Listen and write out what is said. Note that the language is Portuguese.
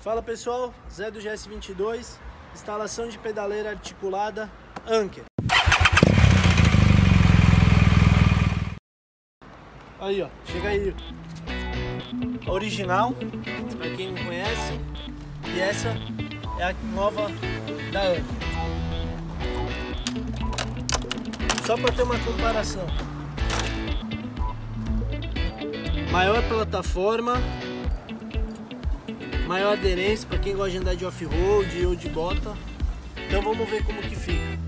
Fala pessoal, Zé do GS22, instalação de pedaleira articulada Anker. Aí ó, chega aí. Original, para quem não conhece, e essa é a nova da Anker. Só para ter uma comparação. Maior plataforma, maior aderência para quem gosta de andar de off-road ou de bota. Então vamos ver como que fica.